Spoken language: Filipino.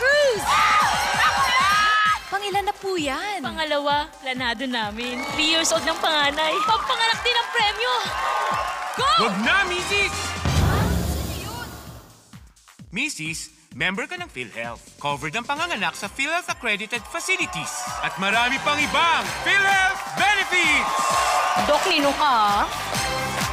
Cruz! Pangilan na po yan? Pangalawa, planado namin. Three years old ng panganay. Pampanganak din ang premyo! Go! Huwag na, Mrs! Ha? Mrs., member ka ng PhilHealth. Covered ang panganganak sa PhilHealth accredited facilities. At marami pang ibang PhilHealth benefits! Dok, nino ka? Ah?